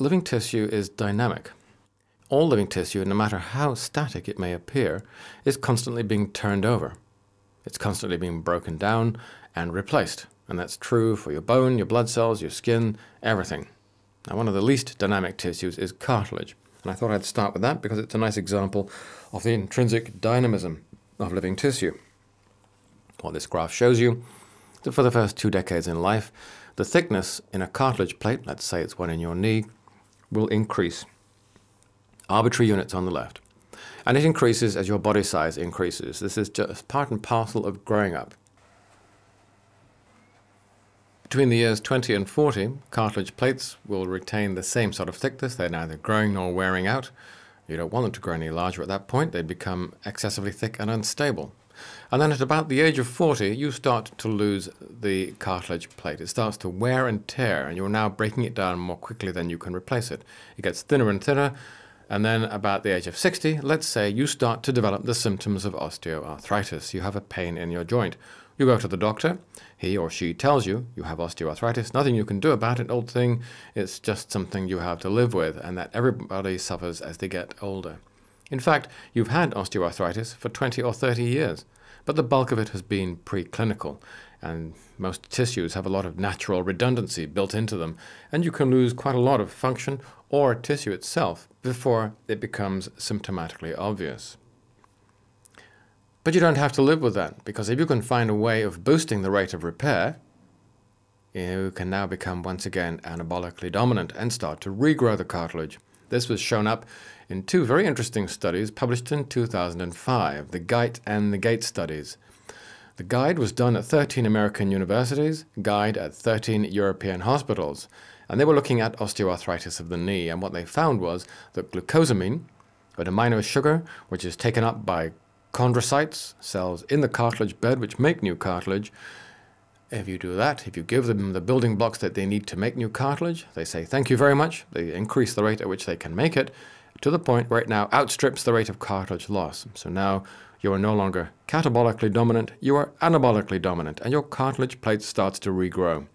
living tissue is dynamic. All living tissue, no matter how static it may appear, is constantly being turned over. It's constantly being broken down and replaced. And that's true for your bone, your blood cells, your skin, everything. Now, one of the least dynamic tissues is cartilage. And I thought I'd start with that because it's a nice example of the intrinsic dynamism of living tissue. What this graph shows you that for the first two decades in life, the thickness in a cartilage plate, let's say it's one in your knee, will increase. Arbitrary units on the left. And it increases as your body size increases. This is just part and parcel of growing up. Between the years 20 and 40, cartilage plates will retain the same sort of thickness. They're neither growing nor wearing out. You don't want them to grow any larger at that point. They become excessively thick and unstable. And then at about the age of 40, you start to lose the cartilage plate. It starts to wear and tear, and you're now breaking it down more quickly than you can replace it. It gets thinner and thinner, and then about the age of 60, let's say you start to develop the symptoms of osteoarthritis. You have a pain in your joint. You go to the doctor, he or she tells you you have osteoarthritis, nothing you can do about it, old thing, it's just something you have to live with, and that everybody suffers as they get older. In fact, you've had osteoarthritis for 20 or 30 years, but the bulk of it has been preclinical, and most tissues have a lot of natural redundancy built into them, and you can lose quite a lot of function or tissue itself before it becomes symptomatically obvious. But you don't have to live with that, because if you can find a way of boosting the rate of repair, you can now become once again anabolically dominant and start to regrow the cartilage. This was shown up in two very interesting studies published in 2005, the GUIDE and the GAIT studies. The GUIDE was done at 13 American universities, GUIDE at 13 European hospitals, and they were looking at osteoarthritis of the knee, and what they found was that glucosamine, an amino sugar which is taken up by chondrocytes, cells in the cartilage bed which make new cartilage. If you do that, if you give them the building blocks that they need to make new cartilage, they say thank you very much, they increase the rate at which they can make it, to the point where it now outstrips the rate of cartilage loss. So now you are no longer catabolically dominant, you are anabolically dominant, and your cartilage plate starts to regrow.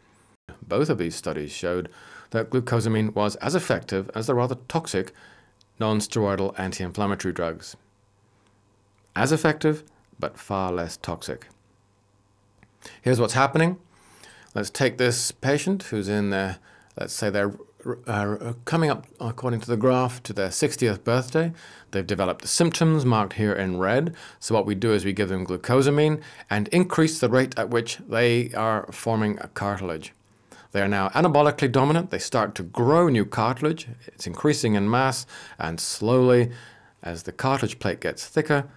Both of these studies showed that glucosamine was as effective as the rather toxic non-steroidal anti-inflammatory drugs as effective, but far less toxic. Here's what's happening. Let's take this patient who's in their, let's say they're uh, coming up, according to the graph, to their 60th birthday. They've developed the symptoms marked here in red. So what we do is we give them glucosamine and increase the rate at which they are forming a cartilage. They are now anabolically dominant. They start to grow new cartilage. It's increasing in mass and slowly, as the cartilage plate gets thicker,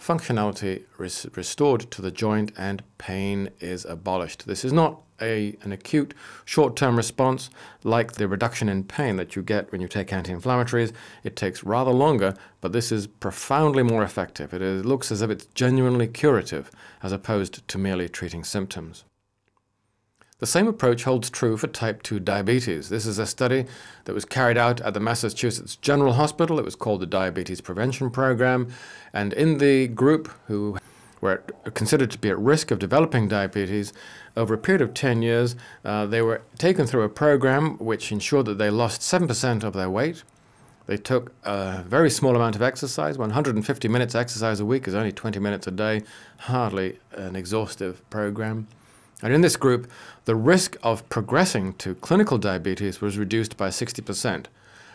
functionality is restored to the joint and pain is abolished. This is not a, an acute short-term response like the reduction in pain that you get when you take anti-inflammatories. It takes rather longer, but this is profoundly more effective. It is, looks as if it's genuinely curative as opposed to merely treating symptoms. The same approach holds true for type 2 diabetes. This is a study that was carried out at the Massachusetts General Hospital. It was called the Diabetes Prevention Program. And in the group who were considered to be at risk of developing diabetes, over a period of 10 years, uh, they were taken through a program which ensured that they lost 7% of their weight. They took a very small amount of exercise. 150 minutes exercise a week is only 20 minutes a day, hardly an exhaustive program. And in this group, the risk of progressing to clinical diabetes was reduced by 60%.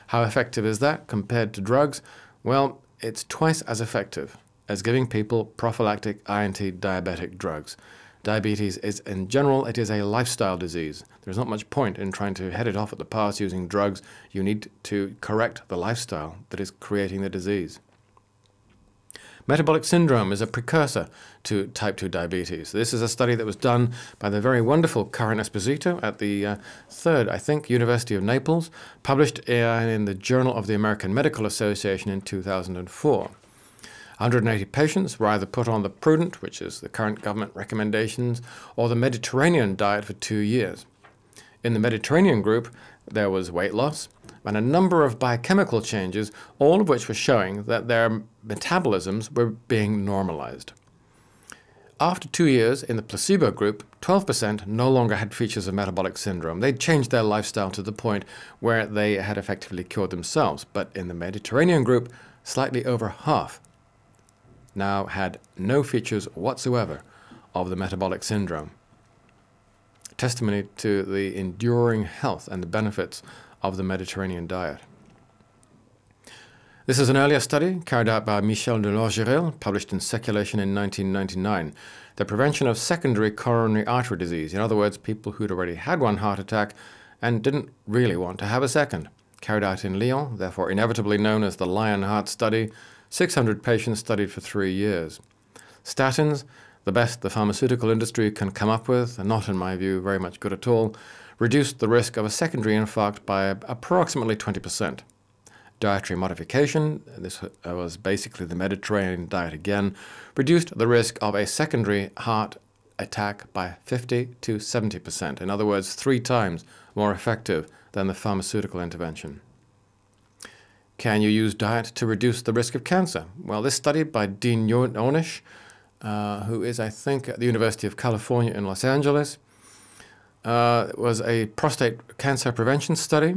How effective is that compared to drugs? Well, it's twice as effective as giving people prophylactic anti-diabetic drugs. Diabetes is, in general, it is a lifestyle disease. There's not much point in trying to head it off at the pass using drugs. You need to correct the lifestyle that is creating the disease. Metabolic syndrome is a precursor to type 2 diabetes. This is a study that was done by the very wonderful Karen Esposito at the uh, third, I think, University of Naples, published in the Journal of the American Medical Association in 2004. 180 patients were either put on the Prudent, which is the current government recommendations, or the Mediterranean diet for two years. In the Mediterranean group, there was weight loss, and a number of biochemical changes, all of which were showing that their metabolisms were being normalized. After two years in the placebo group, 12% no longer had features of metabolic syndrome. They'd changed their lifestyle to the point where they had effectively cured themselves. But in the Mediterranean group, slightly over half now had no features whatsoever of the metabolic syndrome. Testimony to the enduring health and the benefits of the Mediterranean diet. This is an earlier study carried out by Michel de Lorgeril, published in Circulation in 1999. The prevention of secondary coronary artery disease, in other words, people who'd already had one heart attack and didn't really want to have a second. Carried out in Lyon, therefore inevitably known as the Lion Heart Study, 600 patients studied for three years. Statins, the best the pharmaceutical industry can come up with, and not in my view very much good at all, reduced the risk of a secondary infarct by approximately 20% dietary modification, this was basically the Mediterranean diet again, reduced the risk of a secondary heart attack by 50 to 70%. In other words, three times more effective than the pharmaceutical intervention. Can you use diet to reduce the risk of cancer? Well, this study by Dean Ornish, uh, who is, I think, at the University of California in Los Angeles, uh, was a prostate cancer prevention study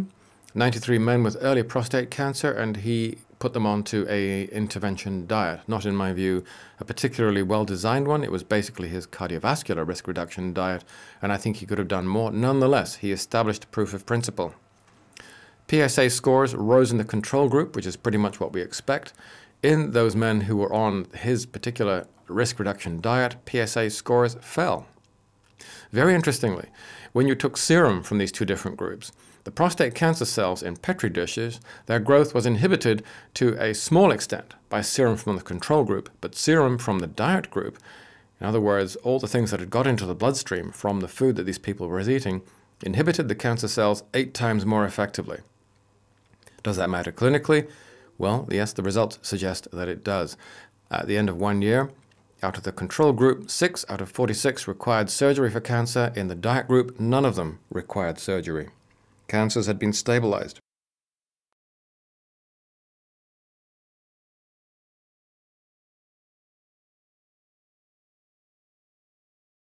93 men with early prostate cancer, and he put them onto a intervention diet. Not, in my view, a particularly well-designed one. It was basically his cardiovascular risk reduction diet, and I think he could have done more. Nonetheless, he established proof of principle. PSA scores rose in the control group, which is pretty much what we expect. In those men who were on his particular risk reduction diet, PSA scores fell. Very interestingly, when you took serum from these two different groups, the prostate cancer cells in Petri dishes, their growth was inhibited to a small extent by serum from the control group, but serum from the diet group, in other words, all the things that had got into the bloodstream from the food that these people were eating, inhibited the cancer cells eight times more effectively. Does that matter clinically? Well, yes, the results suggest that it does. At the end of one year, out of the control group, 6 out of 46 required surgery for cancer. In the diet group, none of them required surgery cancers had been stabilized.